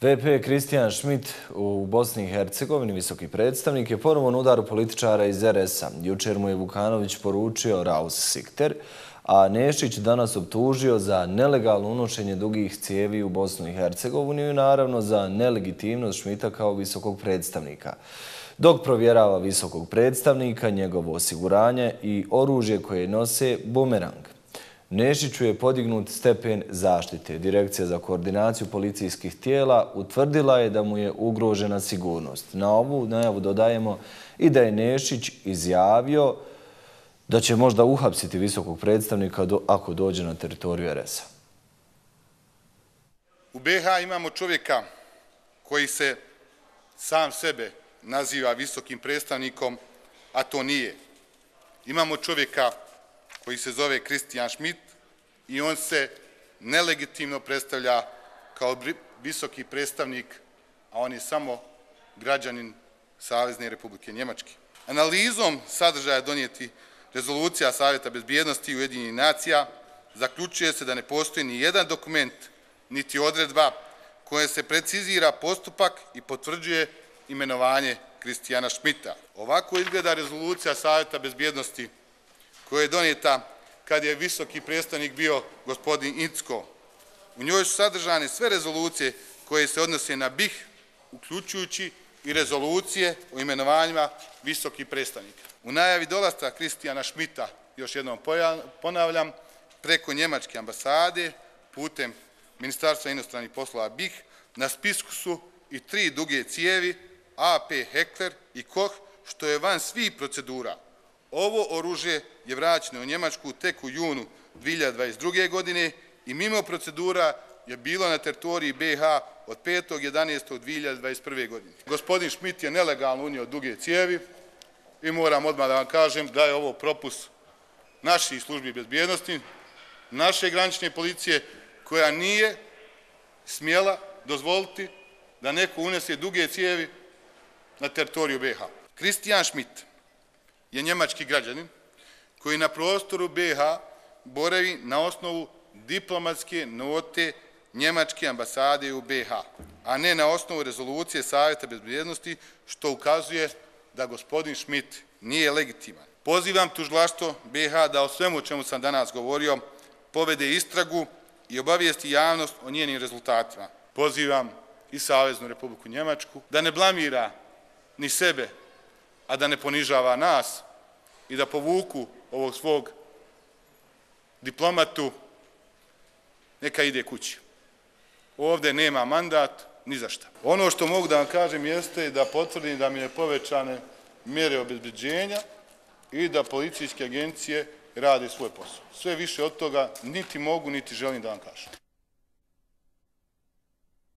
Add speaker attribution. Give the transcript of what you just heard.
Speaker 1: VP Kristijan Šmit u Bosni i Hercegovini, visoki predstavnik, je ponovno na udaru političara iz RS-a. Jučer mu je Vukanović poručio Raus Sikter, a Nešić danas obtužio za nelegalno unošenje dugih cijevi u Bosnu i Hercegovini i naravno za nelegitimnost Šmita kao visokog predstavnika. Dok provjerava visokog predstavnika, njegovo osiguranje i oružje koje nose bumerang. Nešiću je podignut stepen zaštite. Direkcija za koordinaciju policijskih tijela utvrdila je da mu je ugrožena sigurnost. Na ovu najavu dodajemo i da je Nešić izjavio da će možda uhapsiti visokog predstavnika ako dođe na teritoriju RS-a.
Speaker 2: U BH imamo čovjeka koji se sam sebe naziva visokim predstavnikom, a to nije. Imamo čovjeka koji se zove Kristijan Schmidt i on se nelegitimno predstavlja kao visoki predstavnik, a on je samo građanin Savezne republike Njemačke. Analizom sadržaja donijeti rezolucija Savjeta bezbjednosti i Ujedinjenih nacija zaključuje se da ne postoji ni jedan dokument, niti odredba koje se precizira postupak i potvrđuje imenovanje Kristijana Šmita. Ovako izgleda rezolucija Savjeta bezbjednosti koja je donijeta kad je visoki predstavnik bio gospodin Incko. U njoj su sadržane sve rezolucije koje se odnose na BiH, uključujući i rezolucije o imenovanjima visokih predstavnika. U najavi dolasta Kristijana Šmita, još jednom ponavljam, preko Njemačke ambasade, putem Ministarstva inostranih poslova BiH, na spisku su i tri duge cijevi, AP Heckler i Koch, što je van svih procedura. Ovo oružje je vraćeno u Njemačku tek u junu 2022. godine i mimo procedura je bilo na teritoriji BH od 5.11.2021. godine. Gospodin Šmit je nelegalno unio duge cijevi i moram odmah da vam kažem da je ovo propust naših službi bezbjednosti, naše granične policije, koja nije smjela dozvoliti da neko unese duge cijevi na teritoriju BH. Kristijan Šmit je njemački građanin koji na prostoru BH boravi na osnovu diplomatske note Njemačke ambasade u BH, a ne na osnovu rezolucije Savjeta bezbjednosti, što ukazuje da gospodin Schmidt nije legitiman. Pozivam tužlaštvo BH da o svemu o čemu sam danas govorio povede istragu i obavijesti javnost o njenim rezultatima. Pozivam i Saveznu republiku Njemačku da ne blamira ni sebe, a da ne ponižava nas i da povuku ovog svog diplomatu, neka ide kući. Ovde nema mandat, ni za šta. Ono što mogu da vam kažem jeste da potvrdim da mi je povećane mjere obezbeđenja i da policijske agencije rade svoj posao. Sve više od toga niti mogu, niti želim da vam kažem.